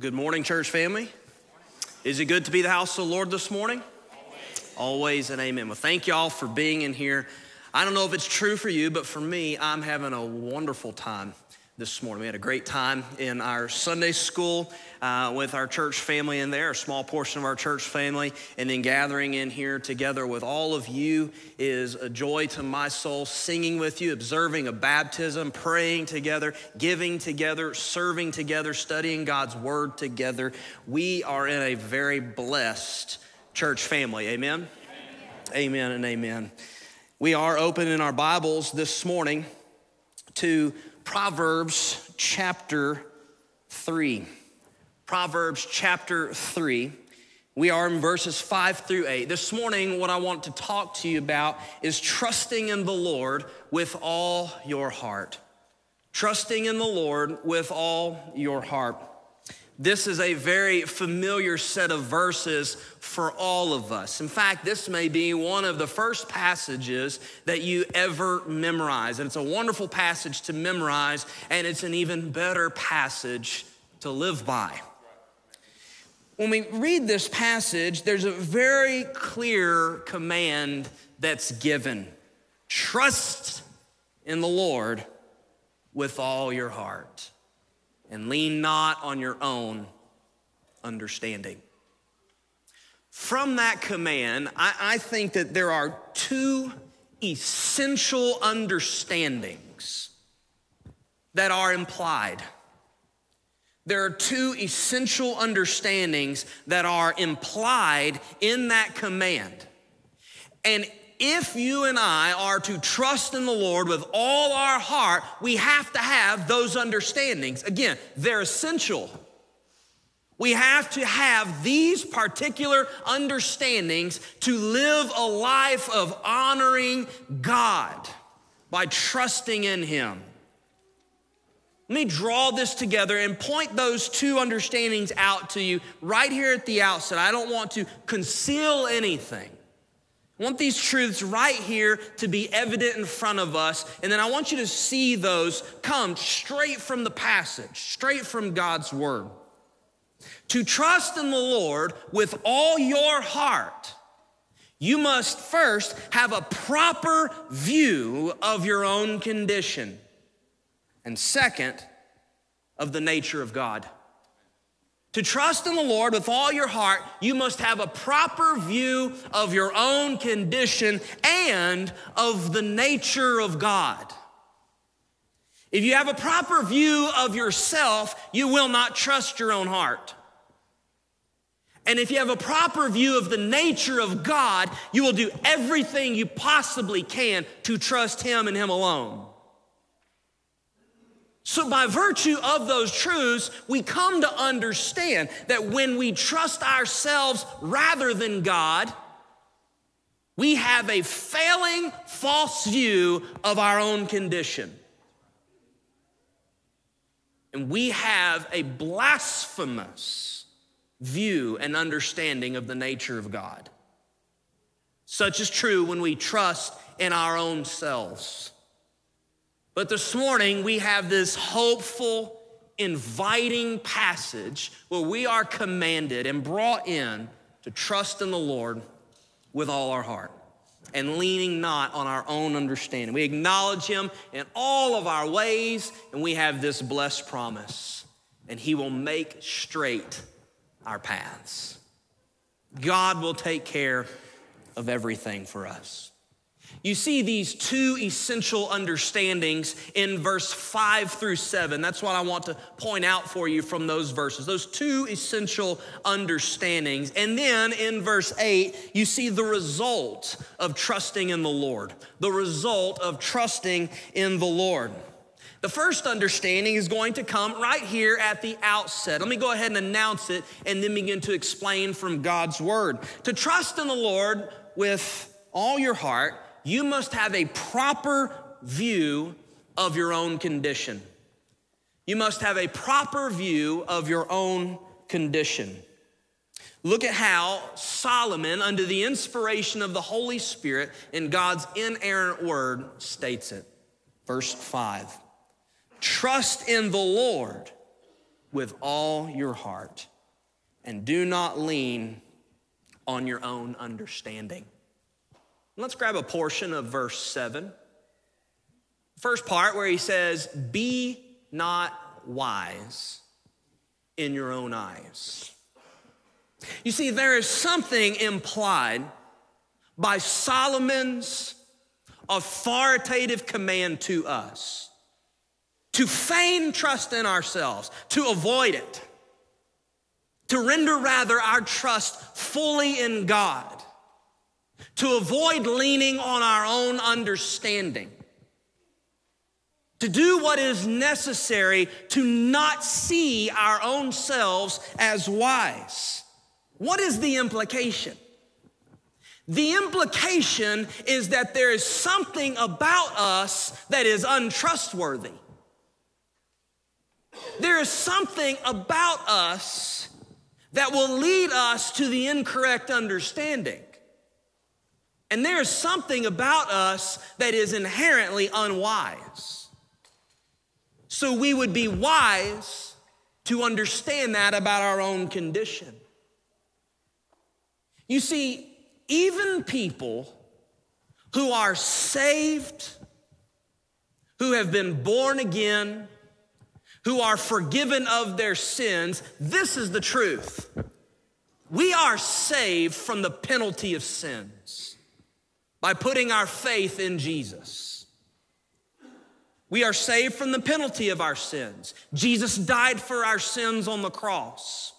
Good morning, church family. Is it good to be the house of the Lord this morning? Always, Always and amen. Well, thank y'all for being in here. I don't know if it's true for you, but for me, I'm having a wonderful time this morning. We had a great time in our Sunday school uh, with our church family in there, a small portion of our church family, and then gathering in here together with all of you is a joy to my soul. Singing with you, observing a baptism, praying together, giving together, serving together, studying God's word together. We are in a very blessed church family. Amen. Amen, amen and amen. We are open in our Bibles this morning to Proverbs chapter 3. Proverbs chapter 3. We are in verses 5 through 8. This morning, what I want to talk to you about is trusting in the Lord with all your heart. Trusting in the Lord with all your heart. This is a very familiar set of verses for all of us. In fact, this may be one of the first passages that you ever memorize. And it's a wonderful passage to memorize, and it's an even better passage to live by. When we read this passage, there's a very clear command that's given trust in the Lord with all your heart and lean not on your own understanding. From that command, I, I, think that there are two essential understandings that are implied. There are two essential understandings that are implied in that command. And if you and I are to trust in the Lord with all our heart, we have to have those understandings. Again, they're essential. We have to have these particular understandings to live a life of honoring God by trusting in Him. Let me draw this together and point those two understandings out to you right here at the outset. I don't want to conceal anything. I want these truths right here to be evident in front of us, and then I want you to see those come straight from the passage, straight from God's word. To trust in the Lord with all your heart, you must first have a proper view of your own condition, and second, of the nature of God. To trust in the Lord with all your heart, you must have a proper view of your own condition and of the nature of God. If you have a proper view of yourself, you will not trust your own heart. And if you have a proper view of the nature of God, you will do everything you possibly can to trust Him and Him alone. So, by virtue of those truths, we come to understand that when we trust ourselves rather than God, we have a failing, false view of our own condition. And we have a blasphemous view and understanding of the nature of God. Such is true when we trust in our own selves. But this morning, we have this hopeful, inviting passage where we are commanded and brought in to trust in the Lord with all our heart and leaning not on our own understanding. We acknowledge Him in all of our ways, and we have this blessed promise, and He will make straight our paths. God will take care of everything for us. You see these two essential understandings in verse 5 through 7. That's what I want to point out for you from those verses, those two essential understandings. And then in verse 8, you see the result of trusting in the Lord, the result of trusting in the Lord. The first understanding is going to come right here at the outset. Let me go ahead and announce it and then begin to explain from God's word. To trust in the Lord with all your heart you must have a proper view of your own condition. You must have a proper view of your own condition. Look at how Solomon, under the inspiration of the Holy Spirit in God's inerrant word, states it. Verse 5 Trust in the Lord with all your heart and do not lean on your own understanding. Let's grab a portion of verse 7. First part where he says, Be not wise in your own eyes. You see, there is something implied by Solomon's authoritative command to us to feign trust in ourselves, to avoid it, to render rather our trust fully in God, to avoid leaning on our own understanding, to do what is necessary to not see our own selves as wise. What is the implication? The implication is that there is something about us that is untrustworthy. There is something about us that will lead us to the incorrect understanding. And there is something about us that is inherently unwise. So we would be wise to understand that about our own condition. You see, even people who are saved, who have been born again, who are forgiven of their sins, this is the truth. We are saved from the penalty of sins by putting our faith in Jesus. We are saved from the penalty of our sins. Jesus died for our sins on the cross.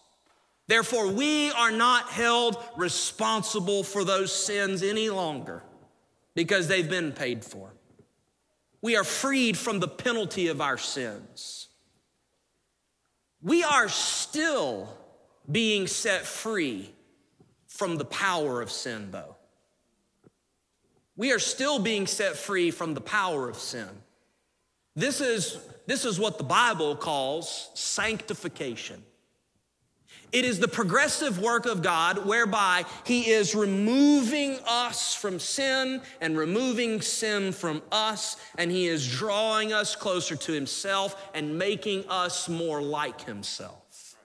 Therefore, we are not held responsible for those sins any longer because they've been paid for. We are freed from the penalty of our sins. We are still being set free from the power of sin, though. We are still being set free from the power of sin. This is, this is what the Bible calls sanctification. It is the progressive work of God whereby He is removing us from sin and removing sin from us, and He is drawing us closer to Himself and making us more like Himself.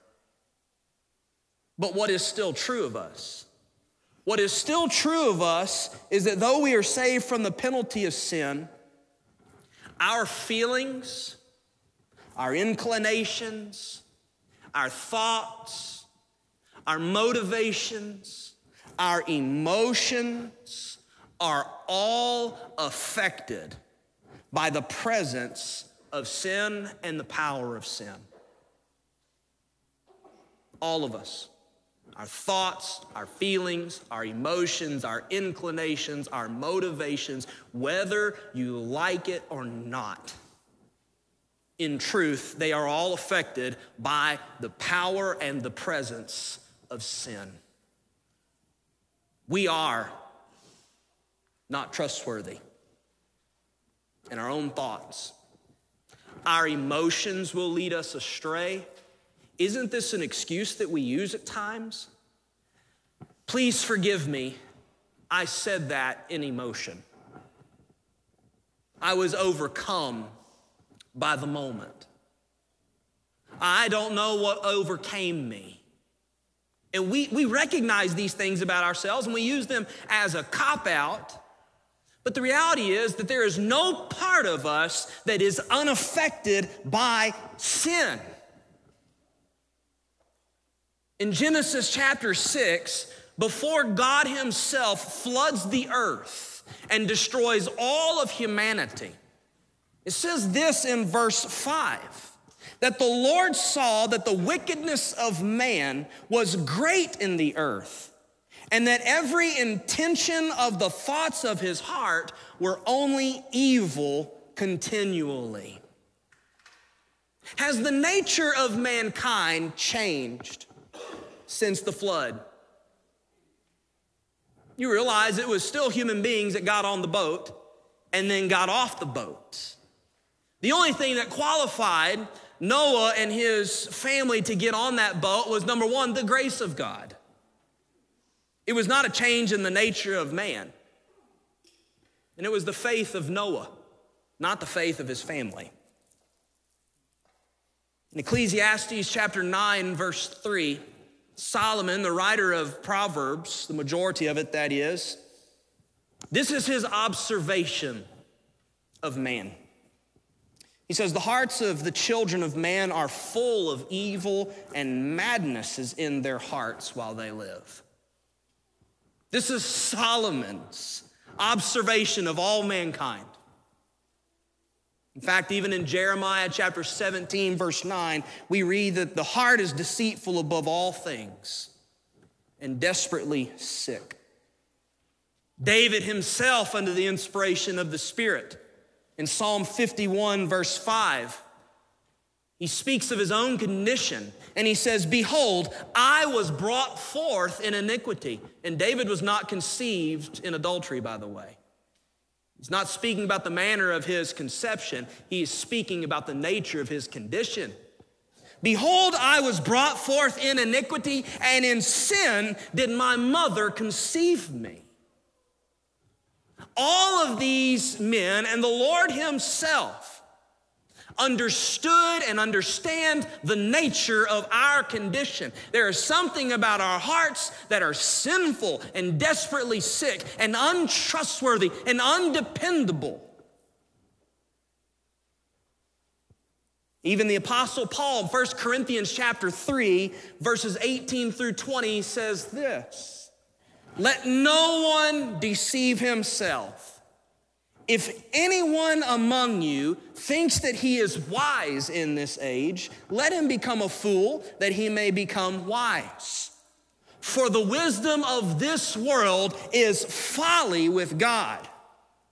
But what is still true of us? What is still true of us is that though we are saved from the penalty of sin, our feelings, our inclinations, our thoughts, our motivations, our emotions are all affected by the presence of sin and the power of sin. All of us. Our thoughts, our feelings, our emotions, our inclinations, our motivations, whether you like it or not in truth, they are all affected by the power and the presence of sin. We are not trustworthy in our own thoughts. Our emotions will lead us astray. Isn't this an excuse that we use at times? Please forgive me. I said that in emotion. I was overcome by the moment. I don't know what overcame me. And we, we recognize these things about ourselves and we use them as a cop out. But the reality is that there is no part of us that is unaffected by sin. In Genesis chapter 6, before God Himself floods the earth and destroys all of humanity, it says this in verse 5 that the Lord saw that the wickedness of man was great in the earth, and that every intention of the thoughts of his heart were only evil continually. Has the nature of mankind changed since the flood? You realize it was still human beings that got on the boat and then got off the boat. The only thing that qualified Noah and his family to get on that boat was number one, the grace of God. It was not a change in the nature of man. And it was the faith of Noah, not the faith of his family. In Ecclesiastes chapter 9, verse 3, Solomon, the writer of Proverbs, the majority of it that is, this is his observation of man. He says, The hearts of the children of man are full of evil, and madness is in their hearts while they live. This is Solomon's observation of all mankind. In fact, even in Jeremiah chapter 17, verse 9, we read that the heart is deceitful above all things and desperately sick. David himself, under the inspiration of the Spirit, in Psalm 51, verse 5, he speaks of his own condition and he says, Behold, I was brought forth in iniquity. And David was not conceived in adultery, by the way. He's not speaking about the manner of his conception, he is speaking about the nature of his condition. Behold, I was brought forth in iniquity, and in sin did my mother conceive me. All of these men and the Lord Himself understood and understand the nature of our condition. There is something about our hearts that are sinful and desperately sick and untrustworthy and undependable. Even the apostle Paul in 1 Corinthians chapter 3 verses 18 through 20 says this. Let no one deceive himself. If anyone among you thinks that he is wise in this age, let him become a fool that he may become wise. For the wisdom of this world is folly with God.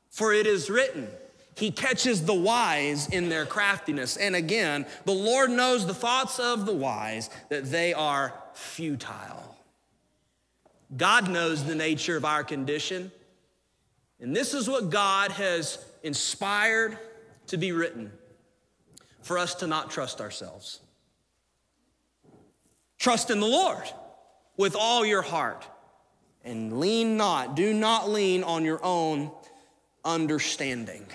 For it is written, He catches the wise in their craftiness. And again, the Lord knows the thoughts of the wise, that they are futile. God knows the nature of our condition. And this is what God has inspired to be written for us to not trust ourselves. Trust in the Lord with all your heart and lean not, do not lean on your own understanding.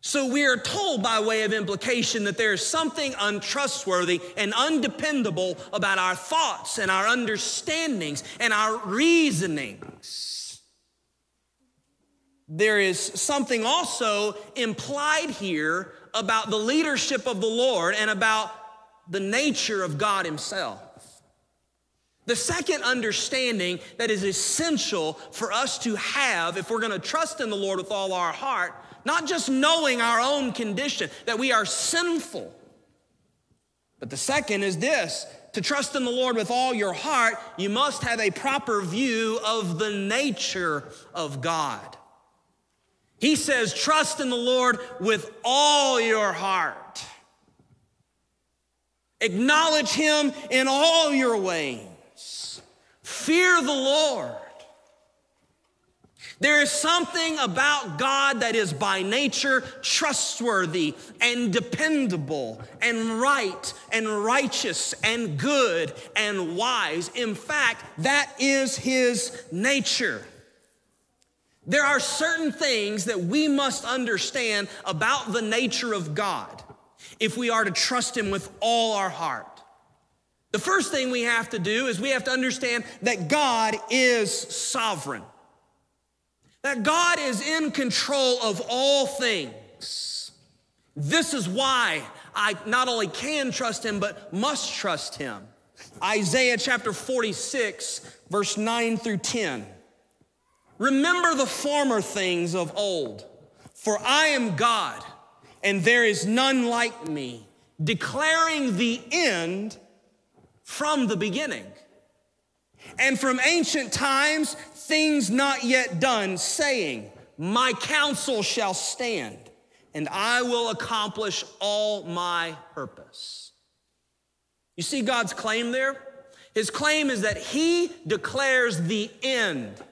So we are told by way of implication that there is something untrustworthy and undependable about our thoughts and our understandings and our reasonings there is something also implied here about the leadership of the Lord and about the nature of God Himself. The second understanding that is essential for us to have if we're going to trust in the Lord with all our heart, not just knowing our own condition, that we are sinful, but the second is this to trust in the Lord with all your heart, you must have a proper view of the nature of God. He says, trust in the Lord with all your heart. Acknowledge him in all your ways. Fear the Lord. There is something about God that is by nature trustworthy and dependable and right and righteous and good and wise. In fact, that is his nature. There are certain things that we must understand about the nature of God if we are to trust Him with all our heart. The first thing we have to do is we have to understand that God is sovereign, that God is in control of all things. This is why I not only can trust Him, but must trust Him. Isaiah chapter 46, verse 9 through 10. Remember the former things of old, for I am God, and there is none like me, declaring the end from the beginning. And from ancient times, things not yet done, saying, My counsel shall stand, and I will accomplish all my purpose. You see God's claim there? His claim is that He declares the end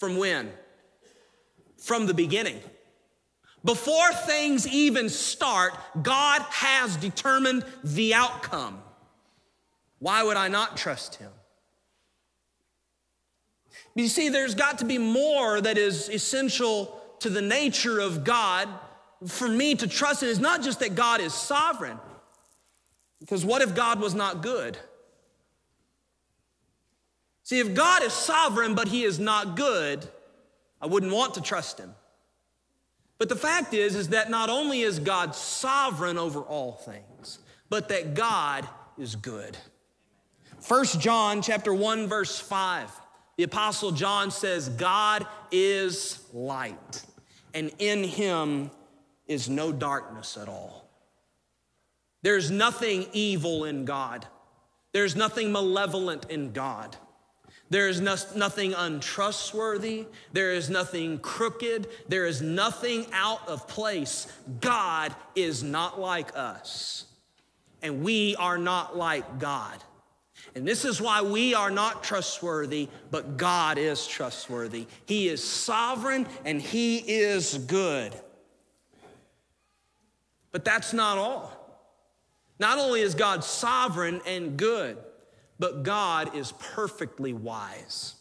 from when? From the beginning. Before things even start, God has determined the outcome. Why would I not trust Him? You see, there's got to be more that is essential to the nature of God for me to trust in is not just that God is sovereign, because what if God was not good? See, if God is sovereign but he is not good, I wouldn't want to trust him. But the fact is is that not only is God sovereign over all things, but that God is good. First John chapter 1 verse 5. The apostle John says God is light and in him is no darkness at all. There's nothing evil in God. There's nothing malevolent in God. There is no, nothing untrustworthy. There is nothing crooked. There is nothing out of place. God is not like us, and we are not like God. And this is why we are not trustworthy, but God is trustworthy. He is sovereign and He is good. But that's not all. Not only is God sovereign and good, but God is perfectly wise.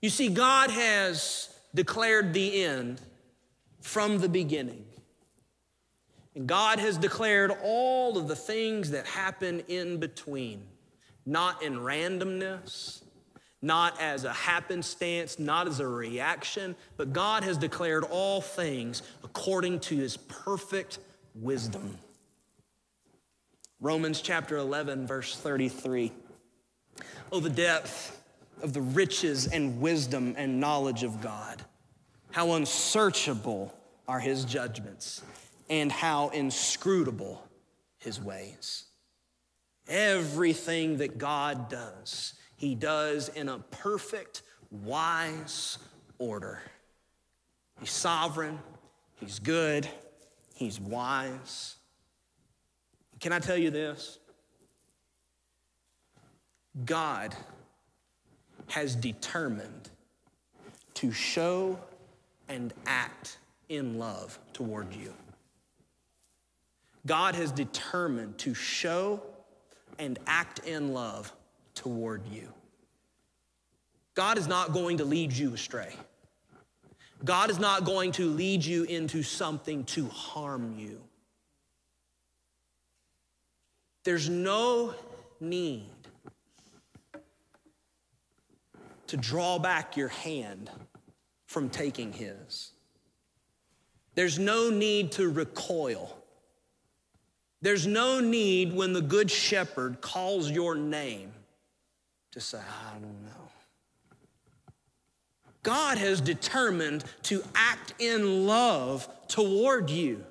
You see, God has declared the end from the beginning. And God has declared all of the things that happen in between, not in randomness, not as a happenstance, not as a reaction, but God has declared all things according to his perfect wisdom. Romans chapter 11, verse 33. Oh, the depth of the riches and wisdom and knowledge of God. How unsearchable are his judgments, and how inscrutable his ways. Everything that God does, he does in a perfect, wise order. He's sovereign, he's good, he's wise. Can I tell you this? God has determined to show and act in love toward you. God has determined to show and act in love toward you. God is not going to lead you astray. God is not going to lead you into something to harm you. There's no need to draw back your hand from taking his. There's no need to recoil. There's no need when the good shepherd calls your name to say, I don't know. God has determined to act in love toward you,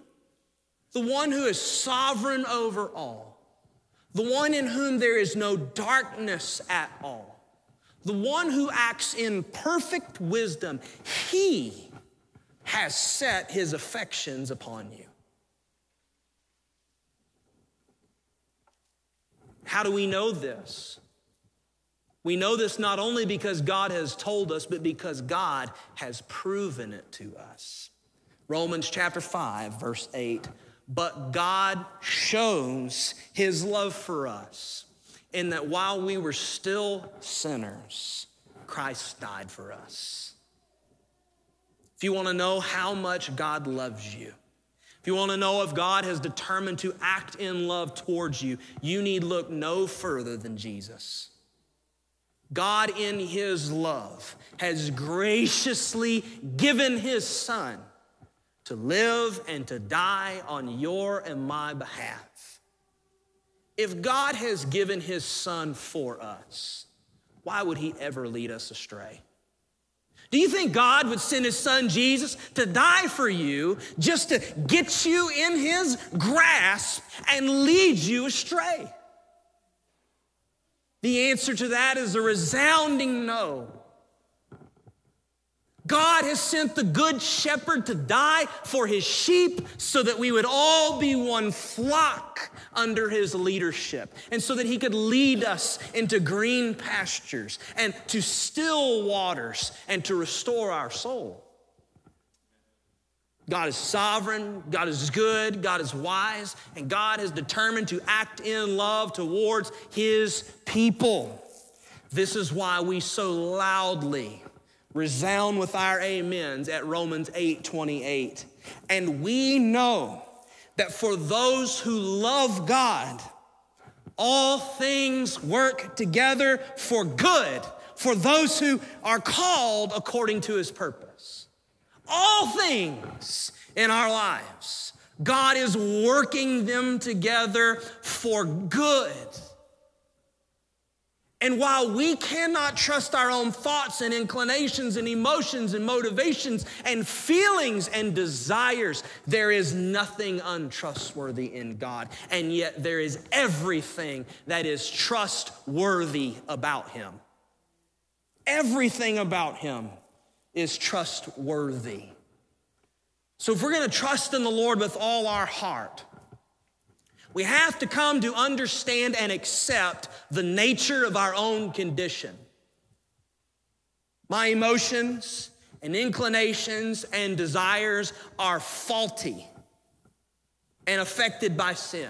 the one who is sovereign over all the one in whom there is no darkness at all, the one who acts in perfect wisdom, he has set his affections upon you. How do we know this? We know this not only because God has told us, but because God has proven it to us. Romans chapter 5, verse 8 but God shows his love for us in that while we were still sinners, Christ died for us. If you want to know how much God loves you, if you want to know if God has determined to act in love towards you, you need look no further than Jesus. God, in His love, has graciously given His Son to live and to die on your and my behalf. If God has given his son for us, why would he ever lead us astray? Do you think God would send his son Jesus to die for you just to get you in his grasp and lead you astray? The answer to that is a resounding no. God has sent the good shepherd to die for his sheep so that we would all be one flock under his leadership and so that he could lead us into green pastures and to still waters and to restore our soul. God is sovereign, God is good, God is wise, and God has determined to act in love towards his people. This is why we so loudly resound with our amens at Romans 8 28. And we know that for those who love God, all things work together for good for those who are called according to his purpose. All things in our lives, God is working them together for good. And while we cannot trust our own thoughts and inclinations and emotions and motivations and feelings and desires, there is nothing untrustworthy in God. And yet there is everything that is trustworthy about Him. Everything about Him is trustworthy. So if we're gonna trust in the Lord with all our heart, we have to come to understand and accept the nature of our own condition. My emotions and inclinations and desires are faulty and affected by sin.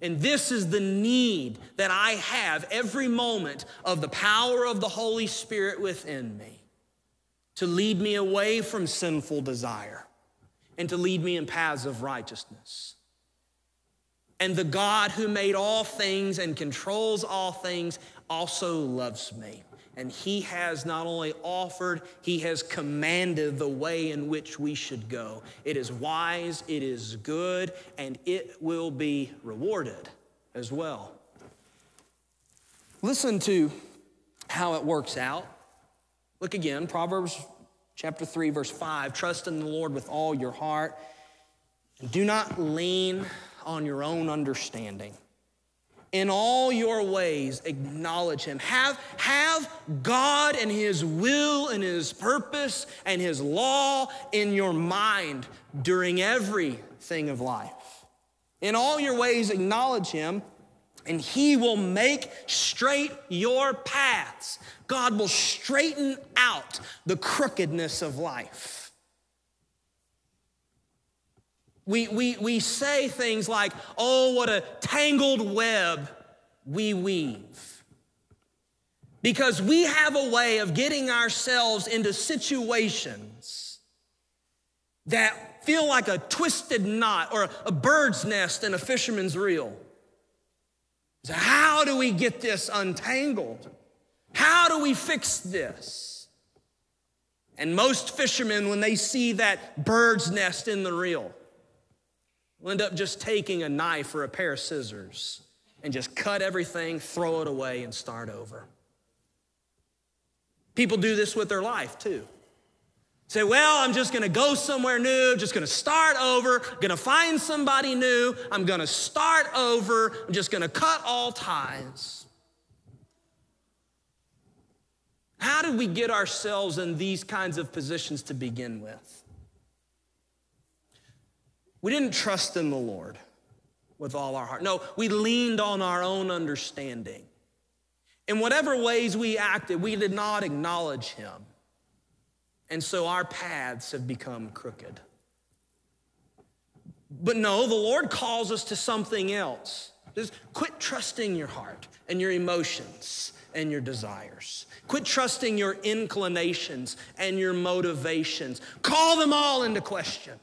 And this is the need that I have every moment of the power of the Holy Spirit within me to lead me away from sinful desire and to lead me in paths of righteousness. And the God who made all things and controls all things also loves me. And he has not only offered, he has commanded the way in which we should go. It is wise, it is good, and it will be rewarded as well. Listen to how it works out. Look again, Proverbs chapter 3, verse 5. Trust in the Lord with all your heart. Do not lean on your own understanding. In all your ways, acknowledge Him. Have, have God and His will and His purpose and His law in your mind during everything of life. In all your ways, acknowledge Him, and He will make straight your paths. God will straighten out the crookedness of life. We, we, we say things like, oh, what a tangled web we weave. Because we have a way of getting ourselves into situations that feel like a twisted knot or a bird's nest in a fisherman's reel. So, how do we get this untangled? How do we fix this? And most fishermen, when they see that bird's nest in the reel, We'll end up just taking a knife or a pair of scissors and just cut everything, throw it away, and start over. People do this with their life too. Say, well, I'm just gonna go somewhere new, just gonna start over, gonna find somebody new, I'm gonna start over, I'm just gonna cut all ties. How did we get ourselves in these kinds of positions to begin with? We didn't trust in the Lord with all our heart. No, we leaned on our own understanding. In whatever ways we acted, we did not acknowledge Him. And so our paths have become crooked. But no, the Lord calls us to something else. Just quit trusting your heart and your emotions and your desires. Quit trusting your inclinations and your motivations. Call them all into question.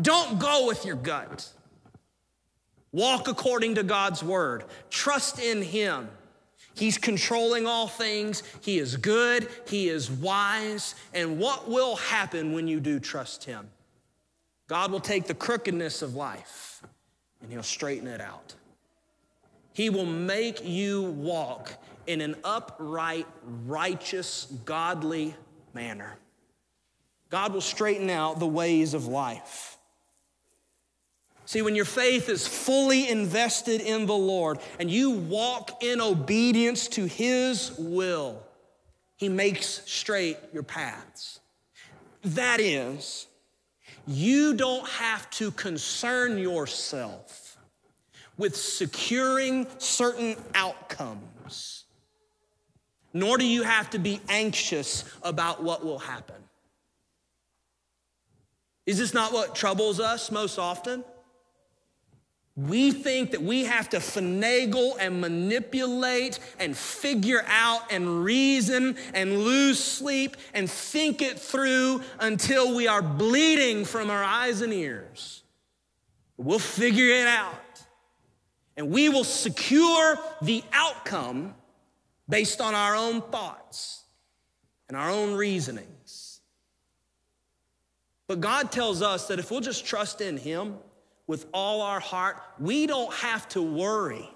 Don't go with your gut. Walk according to God's word. Trust in Him. He's controlling all things. He is good. He is wise. And what will happen when you do trust Him? God will take the crookedness of life and He'll straighten it out. He will make you walk in an upright, righteous, godly manner. God will straighten out the ways of life. See, when your faith is fully invested in the Lord and you walk in obedience to His will, He makes straight your paths. That is, you don't have to concern yourself with securing certain outcomes, nor do you have to be anxious about what will happen. Is this not what troubles us most often? We think that we have to finagle and manipulate and figure out and reason and lose sleep and think it through until we are bleeding from our eyes and ears. We'll figure it out. And we will secure the outcome based on our own thoughts and our own reasonings. But God tells us that if we'll just trust in Him, with all our heart, we don't have to worry.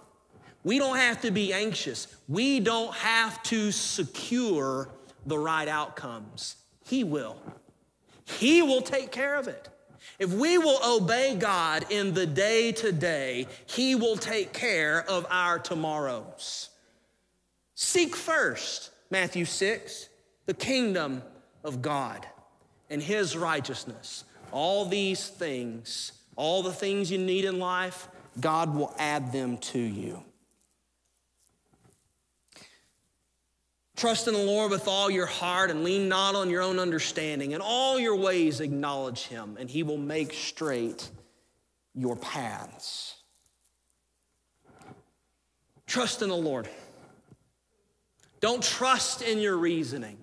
We don't have to be anxious. We don't have to secure the right outcomes. He will. He will take care of it. If we will obey God in the day to day, He will take care of our tomorrows. Seek first, Matthew 6, the kingdom of God and His righteousness. All these things all the things you need in life, God will add them to you. Trust in the Lord with all your heart and lean not on your own understanding. In all your ways, acknowledge Him, and He will make straight your paths. Trust in the Lord. Don't trust in your reasoning.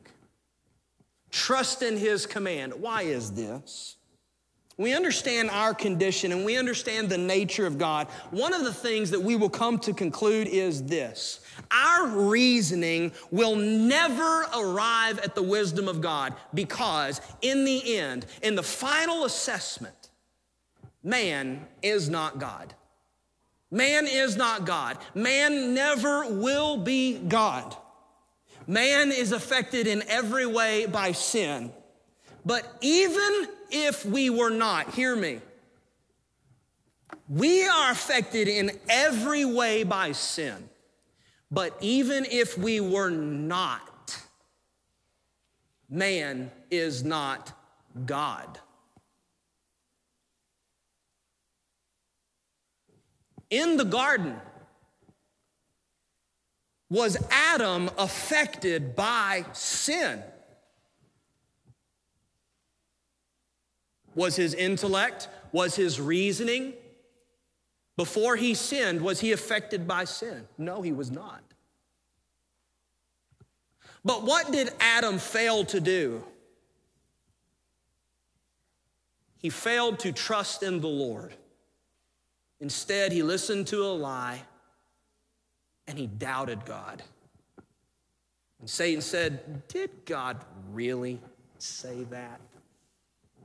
Trust in His command. Why is this? We understand our condition and we understand the nature of God, one of the things that we will come to conclude is this our reasoning will never arrive at the wisdom of God because, in the end, in the final assessment, man is not God. Man is not God. Man never will be God. Man is affected in every way by sin. But even if we were not, hear me, we are affected in every way by sin. But even if we were not, man is not God. In the garden, was Adam affected by sin? Was his intellect? Was his reasoning? Before he sinned, was he affected by sin? No, he was not. But what did Adam fail to do? He failed to trust in the Lord. Instead, he listened to a lie and he doubted God. And Satan said, Did God really say that?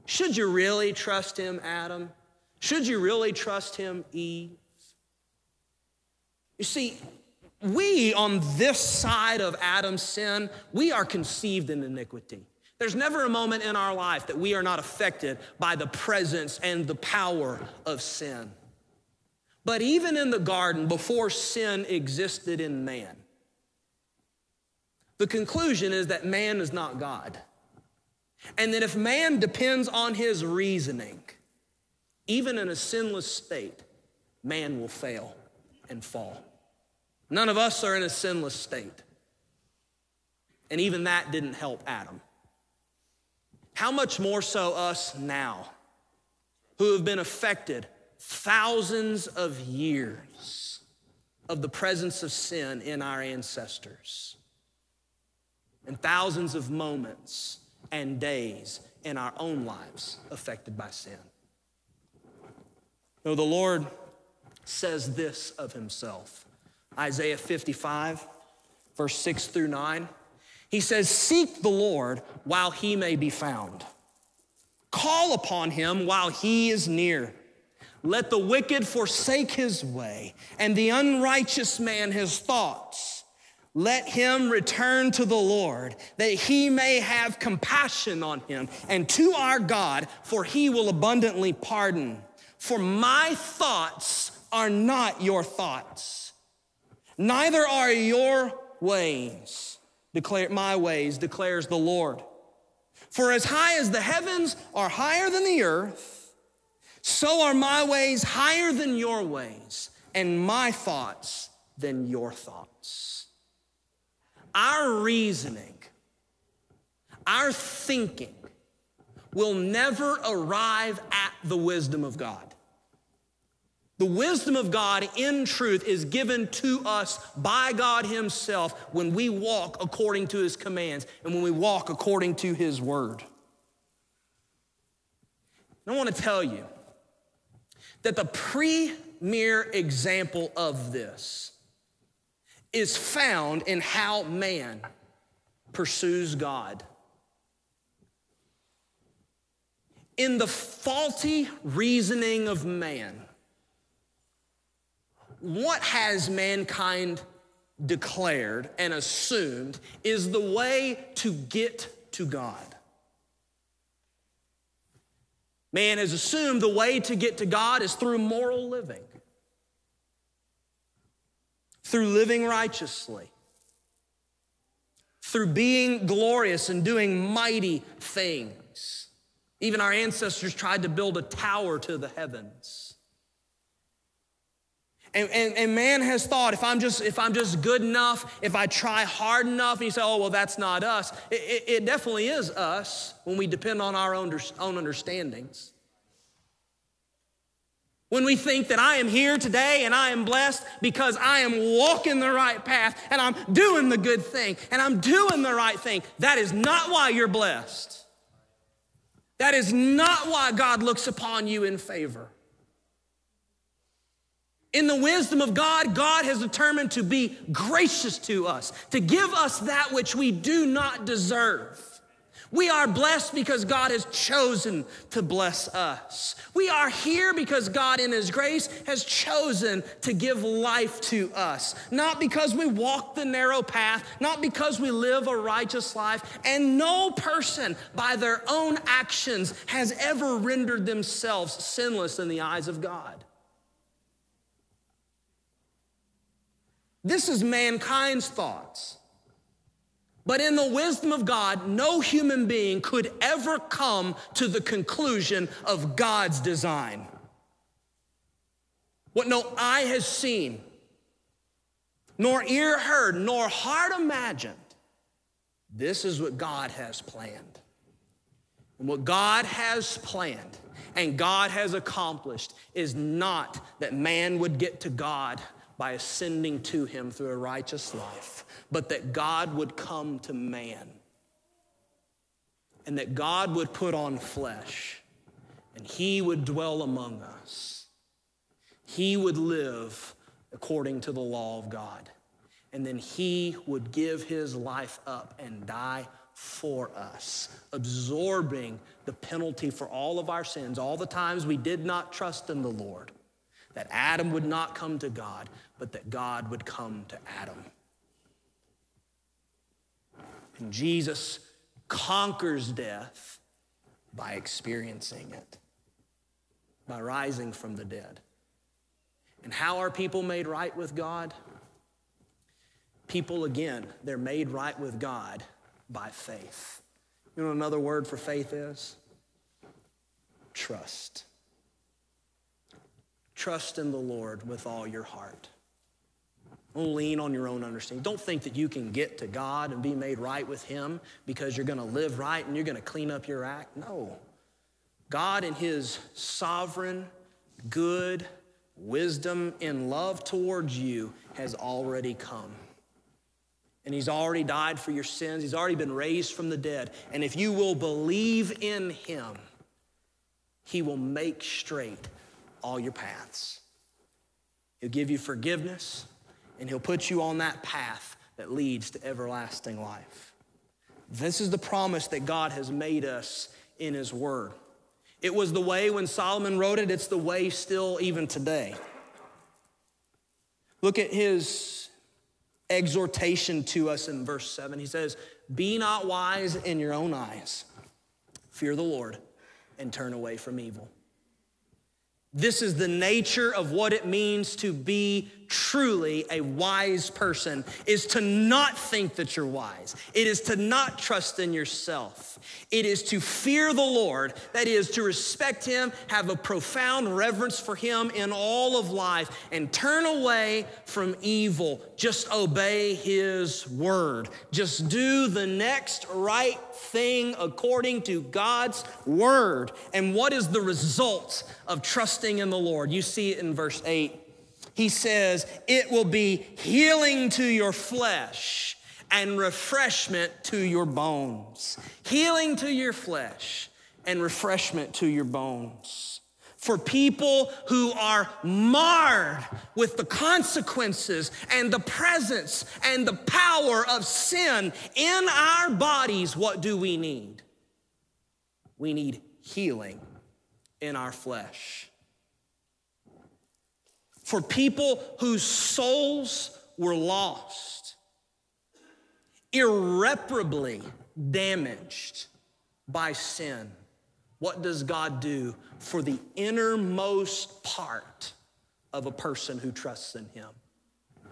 Should you really trust him, Adam? Should you really trust him, Eve? You see, we on this side of Adam's sin, we are conceived in iniquity. There's never a moment in our life that we are not affected by the presence and the power of sin. But even in the garden, before sin existed in man, the conclusion is that man is not God. And that if man depends on his reasoning, even in a sinless state, man will fail and fall. None of us are in a sinless state. And even that didn't help Adam. How much more so us now, who have been affected thousands of years of the presence of sin in our ancestors, and thousands of moments and days in our own lives affected by sin. No, the Lord says this of himself Isaiah 55, verse 6 through 9. He says, Seek the Lord while he may be found, call upon him while he is near. Let the wicked forsake his way, and the unrighteous man his thoughts. Let him return to the Lord, that he may have compassion on him, and to our God, for he will abundantly pardon. For my thoughts are not your thoughts, neither are your ways, declare my ways, declares the Lord. For as high as the heavens are higher than the earth, so are my ways higher than your ways, and my thoughts than your thoughts our reasoning, our thinking will never arrive at the wisdom of God. The wisdom of God in truth is given to us by God Himself when we walk according to His commands and when we walk according to His word. And I want to tell you that the premier example of this is found in how man pursues God. In the faulty reasoning of man, what has mankind declared and assumed is the way to get to God? Man has assumed the way to get to God is through moral living, through living righteously, through being glorious and doing mighty things. Even our ancestors tried to build a tower to the heavens. And, and, and, man has thought if I'm just if I'm just good enough, if I try hard enough, and you say, oh well, that's not us. It, it, it definitely is us when we depend on our own, own understandings. When we think that I am here today and I am blessed because I am walking the right path and I'm doing the good thing and I'm doing the right thing, that is not why you're blessed. That is not why God looks upon you in favor. In the wisdom of God, God has determined to be gracious to us, to give us that which we do not deserve. We are blessed because God has chosen to bless us. We are here because God, in His grace, has chosen to give life to us. Not because we walk the narrow path, not because we live a righteous life, and no person by their own actions has ever rendered themselves sinless in the eyes of God. This is mankind's thoughts. But in the wisdom of God, no human being could ever come to the conclusion of God's design. What no eye has seen, nor ear heard, nor heart imagined, this is what God has planned. And what God has planned and God has accomplished is not that man would get to God by ascending to him through a righteous life, but that God would come to man and that God would put on flesh and he would dwell among us. He would live according to the law of God. And then he would give his life up and die for us, absorbing the penalty for all of our sins, all the times we did not trust in the Lord that Adam would not come to God, but that God would come to Adam. And Jesus conquers death by experiencing it, by rising from the dead. And how are people made right with God? People, again, they're made right with God by faith. You know another word for faith is? Trust. Trust in the Lord with all your heart. Don't lean on your own understanding. Don't think that you can get to God and be made right with Him because you're going to live right and you're going to clean up your act. No. God, in His sovereign, good wisdom and love towards you, has already come. And He's already died for your sins, He's already been raised from the dead. And if you will believe in Him, He will make straight all your paths. He'll give you forgiveness, and He'll put you on that path that leads to everlasting life. This is the promise that God has made us in His Word. It was the way when Solomon wrote it, it's the way still even today. Look at his exhortation to us in verse 7. He says, Be not wise in your own eyes, fear the Lord, and turn away from evil. This is the nature of what it means to be truly a wise person is to not think that you're wise. It is to not trust in yourself. It is to fear the Lord, that is, to respect Him, have a profound reverence for Him in all of life, and turn away from evil. Just obey His word. Just do the next right thing according to God's word. And what is the result of trusting in the Lord? You see it in verse 8 he says, It will be healing to your flesh and refreshment to your bones. Healing to your flesh and refreshment to your bones. For people who are marred with the consequences and the presence and the power of sin in our bodies, what do we need? We need healing in our flesh for people whose souls were lost, irreparably damaged by sin. What does God do for the innermost part of a person who trusts in Him?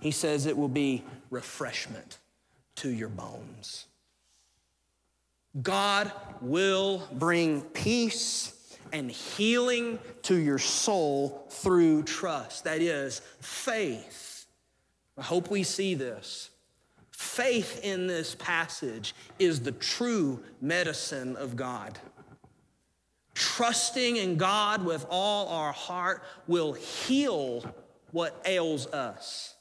He says it will be refreshment to your bones. God will bring peace and healing to your soul through trust. That is faith. I hope we see this. Faith in this passage is the true medicine of God. Trusting in God with all our heart will heal what ails us.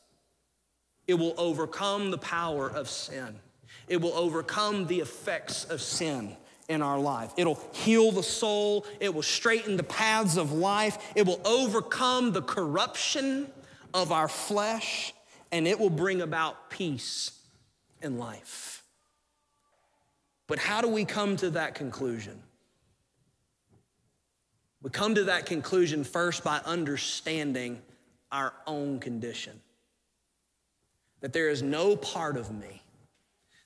It will overcome the power of sin. It will overcome the effects of sin in our life. It'll heal the soul, it will straighten the paths of life, it will overcome the corruption of our flesh, and it will bring about peace in life. But how do we come to that conclusion? We come to that conclusion first by understanding our own condition. That there is no part of me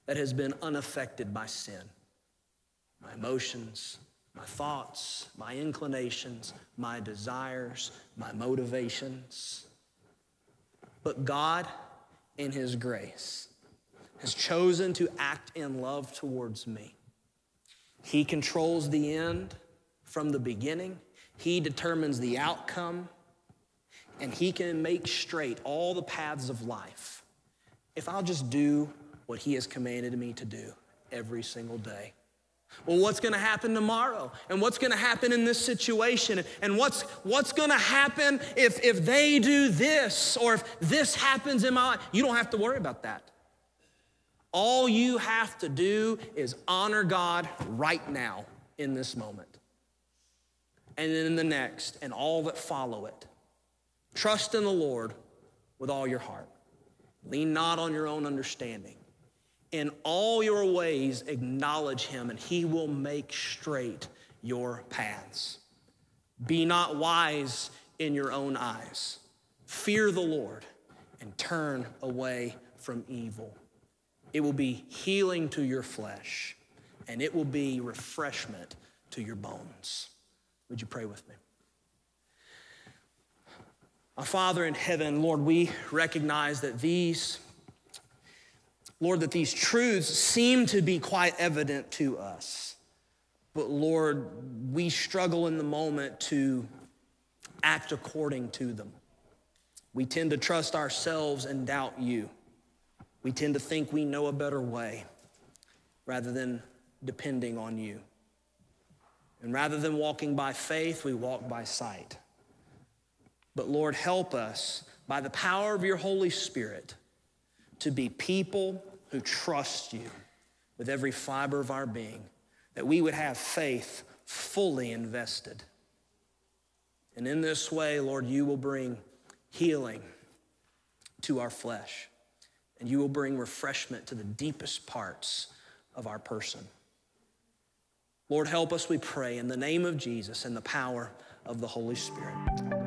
that has been unaffected by sin my emotions, my thoughts, my inclinations, my desires, my motivations. But God, in His grace, has chosen to act in love towards me. He controls the end from the beginning, He determines the outcome, and He can make straight all the paths of life if I'll just do what He has commanded me to do every single day. Well, what's going to happen tomorrow? And what's going to happen in this situation? And what's, what's going to happen if, if they do this or if this happens in my life? You don't have to worry about that. All you have to do is honor God right now in this moment and then in the next and all that follow it. Trust in the Lord with all your heart. Lean not on your own understanding. In all your ways, acknowledge him, and he will make straight your paths. Be not wise in your own eyes. Fear the Lord and turn away from evil. It will be healing to your flesh, and it will be refreshment to your bones. Would you pray with me? Our Father in heaven, Lord, we recognize that these Lord, that these truths seem to be quite evident to us. But Lord, we struggle in the moment to act according to them. We tend to trust ourselves and doubt you. We tend to think we know a better way rather than depending on you. And rather than walking by faith, we walk by sight. But Lord, help us by the power of your Holy Spirit to be people who trust you with every fiber of our being, that we would have faith fully invested. And in this way, Lord, you will bring healing to our flesh, and you will bring refreshment to the deepest parts of our person. Lord, help us, we pray, in the name of Jesus and the power of the Holy Spirit.